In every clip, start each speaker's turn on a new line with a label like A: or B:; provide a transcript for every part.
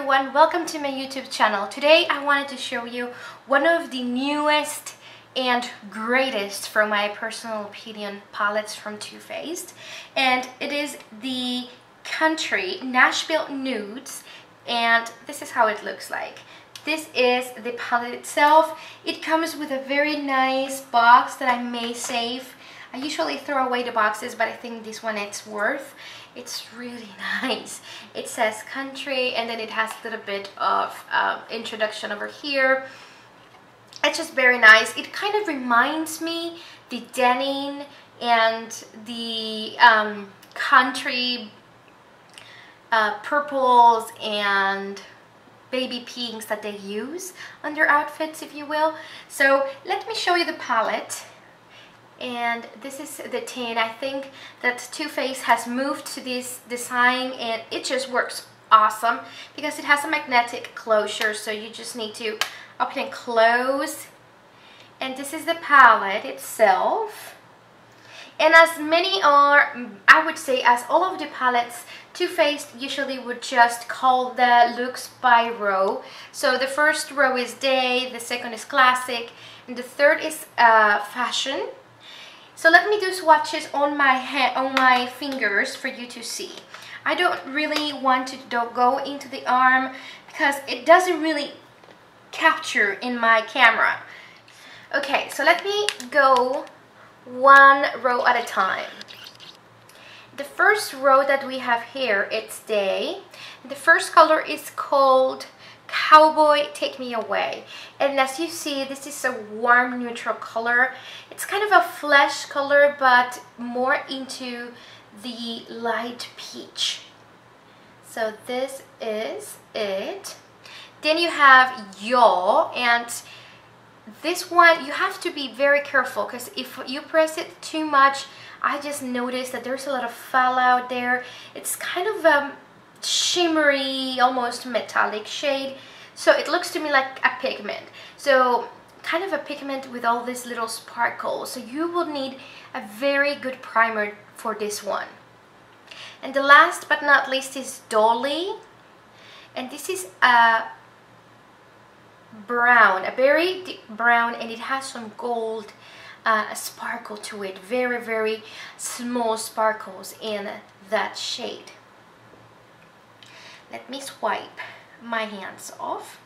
A: everyone, welcome to my YouTube channel. Today I wanted to show you one of the newest and greatest, from my personal opinion, palettes from Too Faced. And it is the Country Nashville Nudes and this is how it looks like. This is the palette itself. It comes with a very nice box that I may save. I usually throw away the boxes, but I think this one it's worth. It's really nice. It says country and then it has a little bit of um, introduction over here. It's just very nice. It kind of reminds me the denim and the um, country uh, purples and baby pinks that they use on their outfits if you will so let me show you the palette and this is the tin I think that Too Faced has moved to this design and it just works awesome because it has a magnetic closure so you just need to open and close and this is the palette itself and as many are, I would say as all of the palettes, Too Faced usually would just call the looks by row. So the first row is day, the second is classic, and the third is uh, fashion. So let me do swatches on my hand, on my fingers for you to see. I don't really want to go into the arm because it doesn't really capture in my camera. Okay, so let me go one row at a time. The first row that we have here, it's day. The first color is called Cowboy Take Me Away. And as you see, this is a warm neutral color. It's kind of a flesh color, but more into the light peach. So this is it. Then you have Y'all, and this one you have to be very careful because if you press it too much I just noticed that there's a lot of fallout there it's kind of a shimmery almost metallic shade. So it looks to me like a pigment. So kind of a pigment with all these little sparkles. So you will need a very good primer for this one. And the last but not least is Dolly. And this is a brown, a very deep brown and it has some gold uh, sparkle to it. Very, very small sparkles in that shade. Let me swipe my hands off.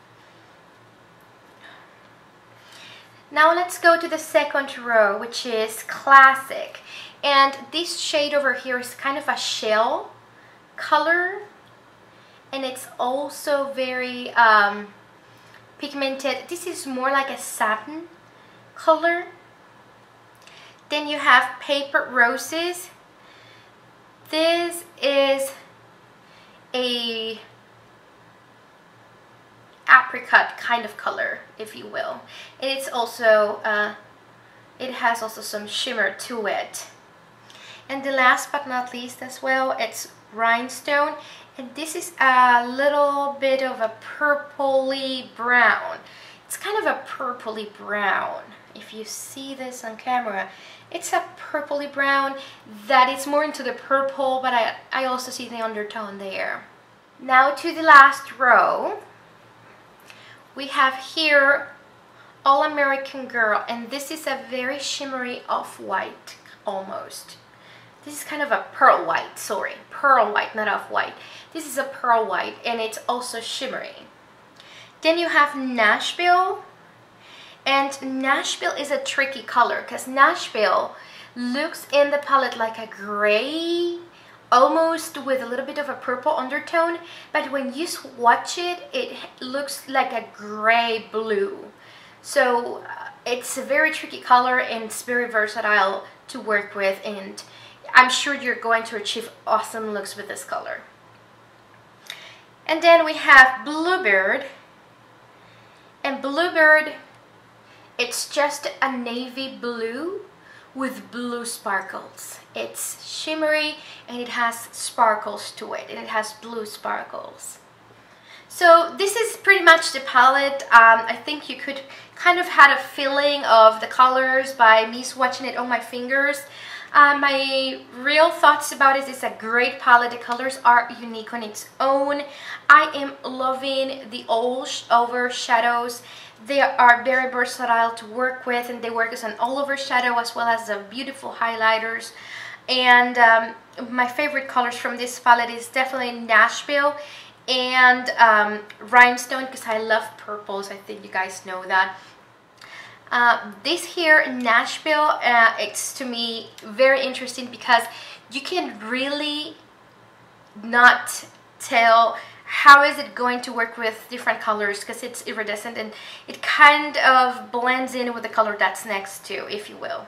A: Now let's go to the second row, which is Classic. And this shade over here is kind of a shell color. And it's also very um, pigmented. This is more like a satin color. Then you have Paper Roses. This is a apricot kind of color, if you will. And it's also, uh, it has also some shimmer to it. And the last but not least as well, it's Rhinestone and this is a little bit of a purpley brown it's kind of a purpley brown if you see this on camera it's a purpley brown that is more into the purple but I, I also see the undertone there now to the last row we have here All American Girl and this is a very shimmery off-white almost this is kind of a pearl white, sorry, pearl white, not off-white. This is a pearl white and it's also shimmery. Then you have Nashville. And Nashville is a tricky color because Nashville looks in the palette like a gray, almost with a little bit of a purple undertone. But when you swatch it, it looks like a gray blue. So uh, it's a very tricky color and it's very versatile to work with and I'm sure you're going to achieve awesome looks with this color. And then we have Bluebird. And Bluebird, it's just a navy blue with blue sparkles. It's shimmery and it has sparkles to it and it has blue sparkles. So this is pretty much the palette. Um, I think you could kind of had a feeling of the colors by me swatching it on my fingers. Uh, my real thoughts about it is a great palette. The colors are unique on its own. I am loving the all over shadows. They are very versatile to work with and they work as an all over shadow as well as the beautiful highlighters. And um, my favorite colors from this palette is definitely Nashville and um, Rhinestone because I love purples. I think you guys know that. Uh, this here Nashville, uh, it's to me very interesting because you can really not tell how is it going to work with different colors because it's iridescent and it kind of blends in with the color that's next to, if you will.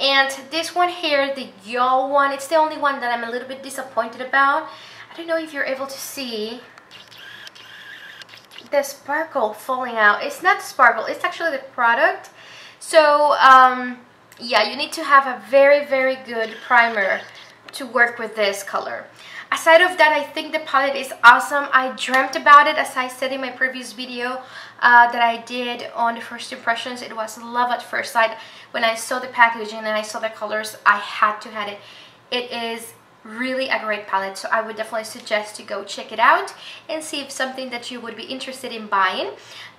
A: And this one here, the Y'all one, it's the only one that I'm a little bit disappointed about. I don't know if you're able to see the sparkle falling out. It's not sparkle, it's actually the product. So, um, yeah, you need to have a very, very good primer to work with this color. Aside of that, I think the palette is awesome. I dreamt about it as I said in my previous video uh, that I did on the first impressions. It was love at first sight. When I saw the packaging and I saw the colors, I had to have it. It is really a great palette so I would definitely suggest to go check it out and see if something that you would be interested in buying.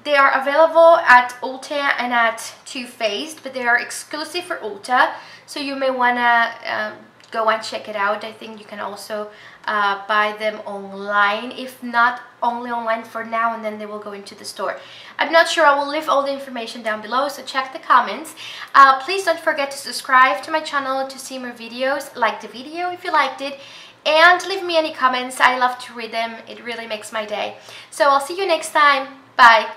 A: They are available at Ulta and at Too Faced but they are exclusive for Ulta so you may want to um, go and check it out. I think you can also uh, buy them online if not only online for now and then they will go into the store. I'm not sure I will leave all the information down below so check the comments. Uh, please don't forget to subscribe to my channel to see more videos. Like the video if you liked it and leave me any comments. I love to read them. It really makes my day. So I'll see you next time. Bye.